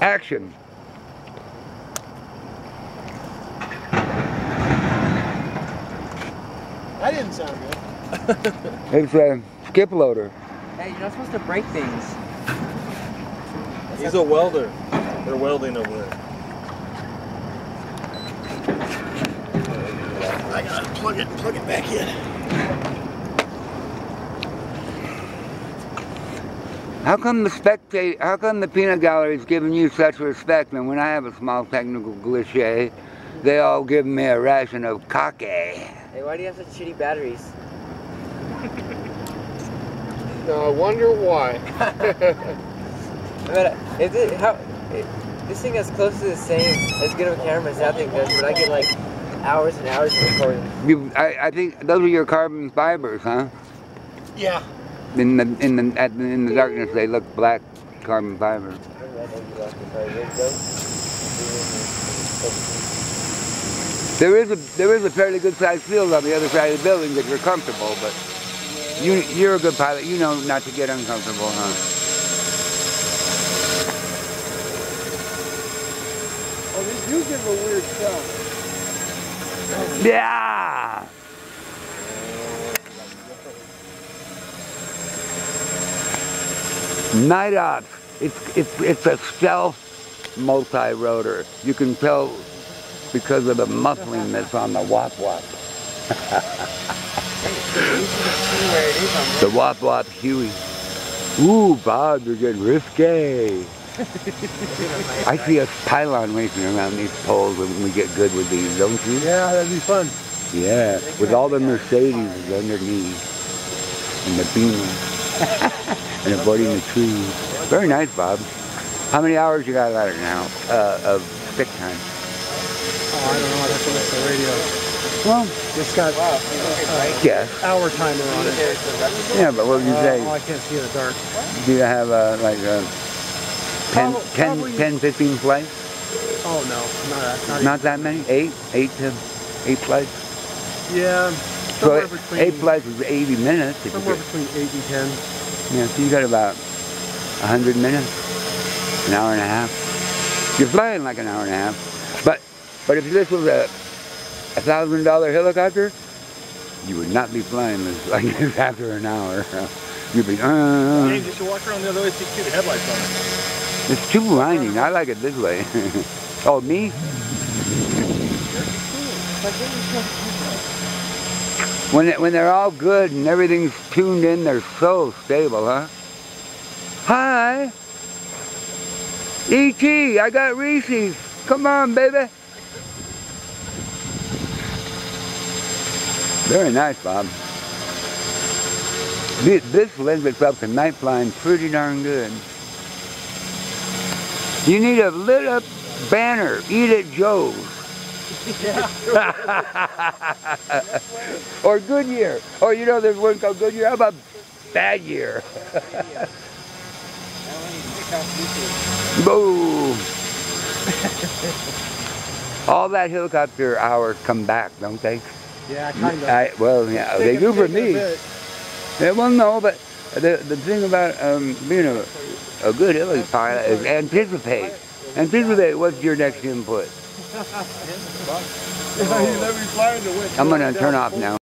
Action. That didn't sound good. It's a skip loader. Hey, you're not supposed to break things. He's a welder. They're welding over there. I gotta plug it, plug it back in. How come the spectate, how come the peanut gallery is giving you such respect and when I have a small technical glitch, they all give me a ration of cocky? Hey, why do you have such shitty batteries? Now I wonder why. I mean, if it, how, it, this thing has close to the same as good of a camera as that thing does, but I get like hours and hours of recording. You, I, I think those are your carbon fibers, huh? yeah. In the in the at, the- in the darkness, they look black carbon fibers. There is a there is a fairly good sized field on the other side of the building that you're comfortable, but you you're a good pilot. You know not to get uncomfortable, huh? Oh, these do give a weird sound. Yeah. Night Ops. It's it's it's a stealth multi-rotor. You can tell because of the muffling that's on the wop wop. The wop wop Huey. Ooh, Bob, you're getting risque. I see a pylon racing around these poles when we get good with these, don't you? Yeah, that'd be fun. Yeah, with all the Mercedes underneath and the beam and avoiding the trees. Very nice, Bob. How many hours you got out of now uh, of stick time? Oh, I don't know. I'd have to the radio. Well, It's got yes. hour timer on it. Yeah, but what would you Uh, say? oh, I can't see in the dark. Do you have uh, like a 10, Probably- 10, probably- 10, 15 flights? Oh no, not that. Not, Not that many? Eight? Eight to eight flights? Yeah, So somewhere eight- between eight flights is 80 minutes. Somewhere between eight and yeah, so you got about 100 minutes, an hour and a half. You're flying like an hour and a half. But but if this was a a thousand dollar helicopter, you would not be flying this like this after an hour. You'd be, uh, James, you should walk around the other way so you see the headlights on it. it's too winding. I like it this way. oh, me? When, it, when they're all good and everything's tuned in, they're so stable, huh? Hi! E.T., I got Reese's. Come on, baby. Very nice, Bob. This, this lends itself to night flying pretty darn good. You need a lit up banner. Eat at Joe's. or Goodyear. Or you know there's one called good Goodyear. How about Bad Year? Boom. All that helicopter hours come back, don't they? Yeah, kind of. I, well, yeah, they do for me. Yeah, well, no, but the the thing about um, being a, a good heli pilot is anticipate. Anticipate what's your next input. I'm gonna turn off now.